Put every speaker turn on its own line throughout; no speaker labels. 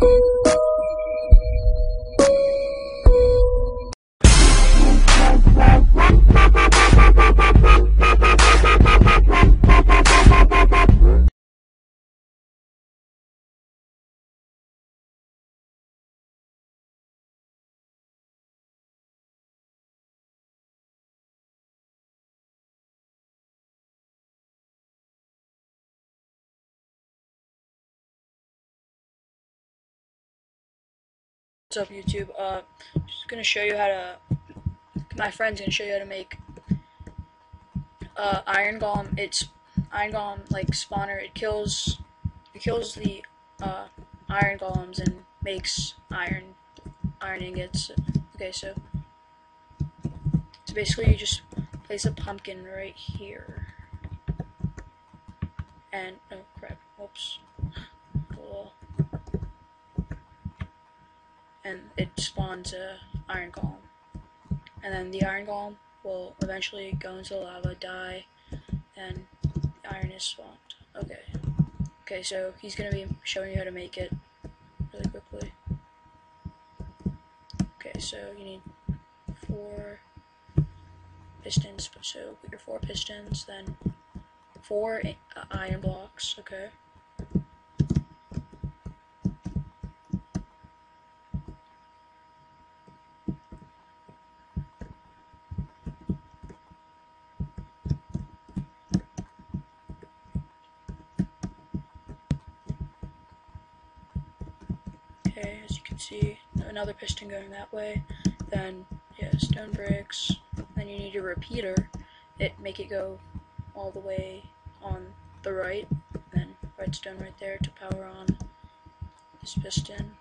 you. What's up YouTube? Uh, just gonna show you how to, my friend's gonna show you how to make, uh, Iron Golem, it's, Iron Golem, like, spawner, it kills, it kills the, uh, Iron Golems and makes iron, iron ingots. Okay, so, so basically you just place a pumpkin right here, and, oh crap, whoops, and it spawns a iron golem. And then the iron golem will eventually go into the lava, die, and the iron is spawned. Okay. Okay, so he's gonna be showing you how to make it really quickly. Okay, so you need four pistons, so your four pistons, then four uh, iron blocks, okay. Okay, as you can see, another piston going that way. Then, yeah, stone bricks. Then you need a repeater. It make it go all the way on the right. Then redstone right there to power on this piston.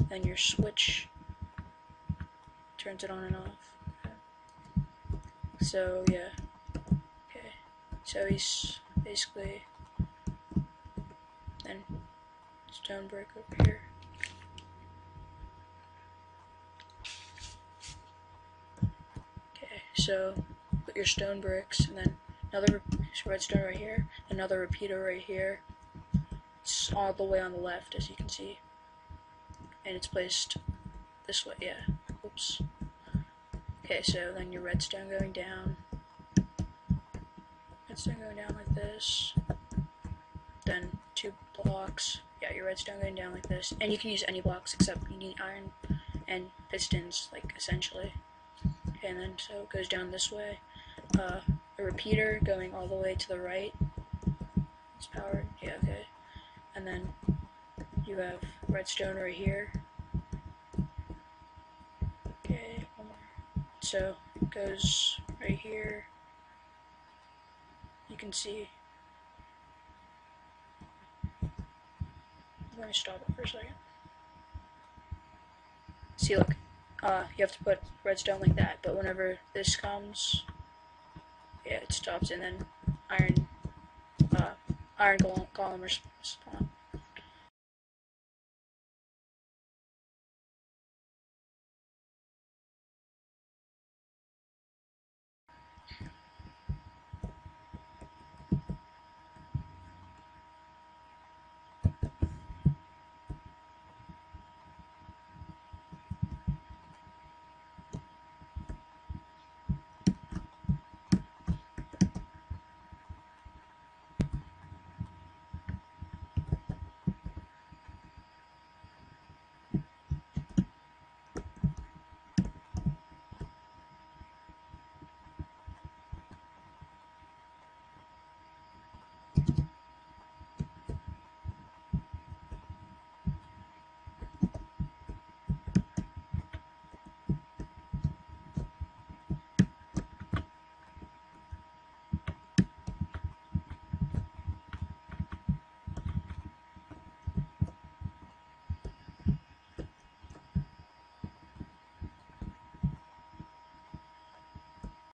Then your switch turns it on and off. So yeah. Okay. So he's basically then stone brick over here. So put your stone bricks and then another redstone right here, another repeater right here. It's all the way on the left as you can see. And it's placed this way, yeah. Oops. Okay, so then your redstone going down. Redstone going down like this. Then two blocks. Yeah, your redstone going down like this. And you can use any blocks except you need iron and pistons, like essentially and then so it goes down this way. Uh, a repeater going all the way to the right. It's powered, yeah, okay. And then you have redstone right here. Okay, so it goes right here. You can see. Let me stop it for a second. See, look uh, you have to put redstone like that, but whenever this comes, yeah, it stops, and then iron, uh, iron golem, golem